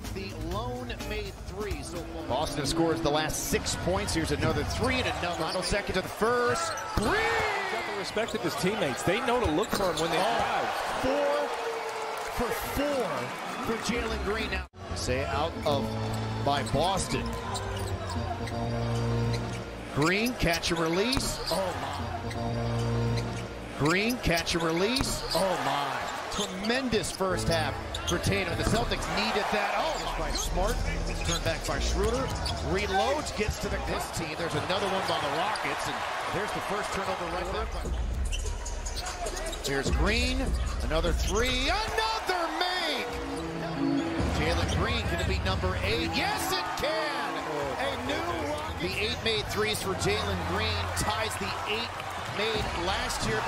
with the lone made three. So Boston scores the last six points. Here's another three and another final second to the first. Green! He's the respect of his teammates. They know to look for him when they oh, drive. Four for four for Jalen Green now. Say out of by Boston. Green, catch and release. Oh my. Green, catch and release. Oh my. Tremendous first half for Tatum. The Celtics needed that. Oh. By Smart. Turned back by Schroeder. Reloads, gets to the this team. There's another one by the Rockets. And there's the first turnover right there. Here's Green. Another three. Another make. Jalen Green going to be number eight. Yes, it can. A new. The eight made threes for Jalen Green ties the eight made last year. By